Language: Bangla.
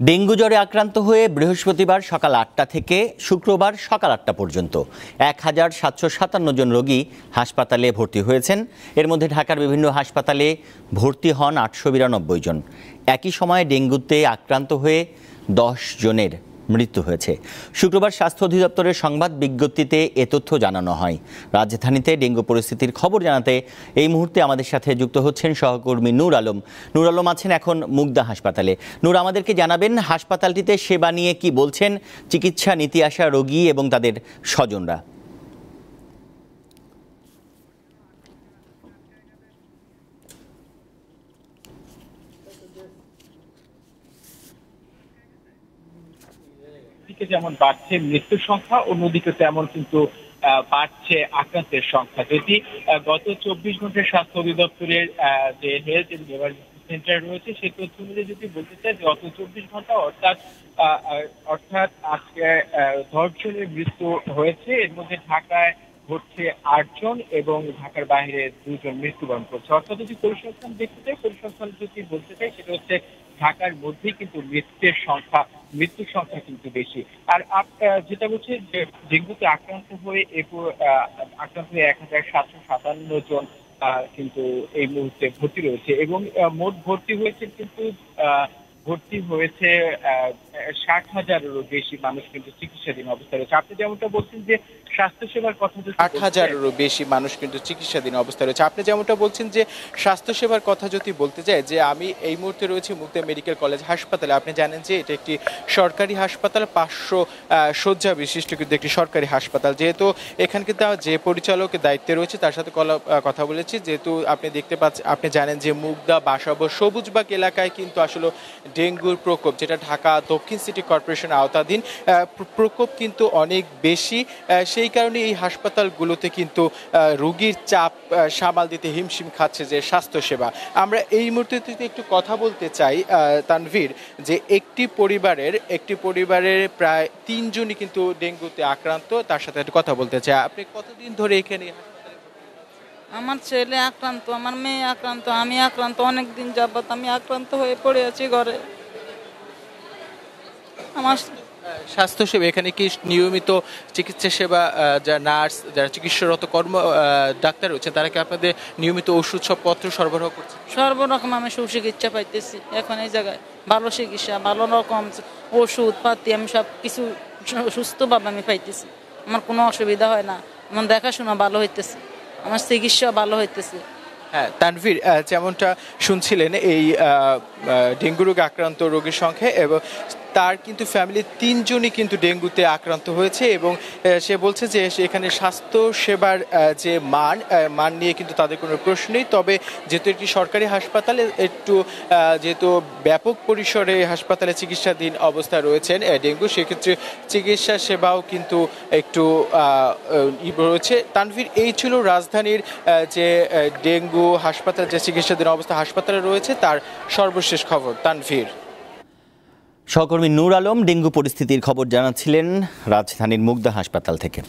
ডেঙ্গু জ্বরে আক্রান্ত হয়ে বৃহস্পতিবার সকাল আটটা থেকে শুক্রবার সকাল আটটা পর্যন্ত এক হাজার সাতশো সাতান্ন জন রোগী হাসপাতালে ভর্তি হয়েছেন। এর মধ্যে ঢাকার বিভিন্ন হাসপাতালে ভর্তি হন আটশো বিরানব্বই জন। একই সময়ে ডেঙ্গুতে আক্রান্ত হয়ে দশ জনের মৃত্যু হয়েছে। শুক্রবার স্বাস্থ্য অধিদপ্তরের সংবাদ বিজ্ঞপ্তিতে এ তথ্য জানানো হয়। রাজধানীতে ডেঙ্গু পরিস্থিতির খবর জানাতে এই মুহূর্তে আমাদের সাথে যুক্ত হচ্ছেন সহকর্মী নূর আলম। নূর আলম আছেন এখন মুগদা হাসপাতালে। নূর, আমাদেরকে জানাবেন হাসপাতালটিতে সেবা নিয়ে কি বলছেন, চিকিৎসা নীতি আসা রোগী এবং তাদের স্বজনরা। দিকে যেমন বাড়ছে মৃত্যুর সংখ্যা, অন্যদিকে তেমন কিন্তু বাড়ছে আক্রান্তের সংখ্যা। যদি গত চব্বিশ ঘণ্টার স্বাস্থ্য অধিদপ্তরের যে হেলথ এন্ড ইমার্জেন্সি সেন্টার রয়েছে, সেই তথ্য অনুযায়ী যদি বলতে চাই গত চব্বিশ ঘণ্টা অর্থাৎ অর্থাৎ আজকে দশ মৃত্যু হয়েছে। এর মধ্যে ঢাকায় হচ্ছে আটজন এবং ঢাকার বাইরে দুজন মৃত্যুবরণ করছে। অর্থাৎ যদি পরিসংখ্যান দেখতে চাই, পরিসংখ্যান যদি বলতে চাই, সেটা হচ্ছে ঢাকার মধ্যেই কিন্তু মৃত্যুর সংখ্যা মৃত্যুর সংখ্যা কিন্তু বেশি। আর যেটা বলছে যে ডেঙ্গুতে আক্রান্ত হয়ে এরপর আক্রান্ত হয়ে এক হাজার সাতশো সাতান্ন জন কিন্তু এই মুহূর্তে ভর্তি রয়েছে। এবং মোট ভর্তি হয়েছে কিন্তু ভর্তি হয়েছে ষাট হাজারেরও বেশি মানুষ কিন্তু চিকিৎসাধীন অবস্থায় রয়েছে। আপনি যেমনটা বলছেন যে স্বাস্থ্যসেবার কথা বলতে হাজারেরও বেশি মানুষ কিন্তু চিকিৎসাধীন অবস্থায় রয়েছে। আপনি যেমনটা বলছেন যে স্বাস্থ্যসেবার কথা যদি বলতে চাই যে আমি এই মুহূর্তে রয়েছি মুক্তা মেডিকেল কলেজ হাসপাতালে। আপনি জানেন যে এটা একটি সরকারি হাসপাতাল পাঁচশো শয্যা বিশিষ্ট কিন্তু একটি সরকারি হাসপাতাল। যেহেতু এখানে কিন্তু যে পরিচালকের দায়িত্বে রয়েছে তার সাথে কথা বলেছি। যেহেতু আপনি দেখতে পাচ্ছেন আপনি জানেন যে মুগদা বাসাবো সবুজবাগ এলাকায় কিন্তু আসলে ডেঙ্গুর প্রকোপ যেটা ঢাকা দক্ষিণ সিটি কর্পোরেশন আওতাধীন প্রকোপ কিন্তু অনেক বেশি সেই কারণে এই হাসপাতালগুলোতে কিন্তু রুগীর চাপ সামাল দিতে হিমশিম খাচ্ছে যে স্বাস্থ্যসেবা। আমরা এই মুহূর্তে একটু কথা বলতে চাই তানভীর, যে একটি পরিবারের একটি পরিবারের প্রায় তিনজনই কিন্তু ডেঙ্গুতে আক্রান্ত, তার সাথে একটু কথা বলতে চাই। আপনি কতদিন ধরে এখানে আমার ছেলে আক্রান্ত, আমার মেয়ে আক্রান্ত, আমি আক্রান্ত অনেকদিন যাবত আমি আক্রান্ত হয়ে পড়ে আছি ঘরে। আমার স্বাস্থ্যসেবা এখানে কি নিয়মিত চিকিৎসা সেবা যারা নার্স যারা চিকিৎসারত কর্ম ডাক্তার রয়েছে তারা কি আপনাদের নিয়মিত ওষুধ সব পত্র সরবরাহ করছে? সর্বরকম আমি সুচিকিৎসা পাইতেছি। এখন এই জায়গায় ভালো চিকিৎসা ভালো রকম ওষুধ পাতি আমি সব কিছু সুস্থভাবে আমি পাইতেছি। আমার কোনো অসুবিধা হয় না। আমার দেখাশোনা ভালো হইতেছে। আমার চিকিৎসা ভালো হইতেছে। হ্যাঁ তানভীর যেমনটা শুনছিলেন এই ডেঙ্গু রোগে আক্রান্ত রোগীর সংখ্যা এবং তার কিন্তু ফ্যামিলির তিনজনই কিন্তু ডেঙ্গুতে আক্রান্ত হয়েছে এবং সে বলছে যে এখানে স্বাস্থ্য সেবার যে মান মান নিয়ে কিন্তু তাদের কোনো প্রশ্ন নেই। তবে যেহেতু একটি সরকারি হাসপাতালে, একটু যেহেতু ব্যাপক পরিসরে হাসপাতালে চিকিৎসাধীন অবস্থায় রয়েছেন ডেঙ্গু, সেক্ষেত্রে চিকিৎসা সেবাও কিন্তু একটু রয়েছে। তানভীর, এই ছিল রাজধানীর যে ডেঙ্গু হাসপাতাল, যে চিকিৎসাধীন অবস্থা হাসপাতালে রয়েছে, তার সর্বশেষ খবর। তানভীর। সহকর্মী নূর আলম ডেঙ্গু পরিস্থিতির খবর জানাচ্ছিলেন রাজধানীর মুগদা হাসপাতাল থেকে।